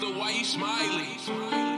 the way you smiling.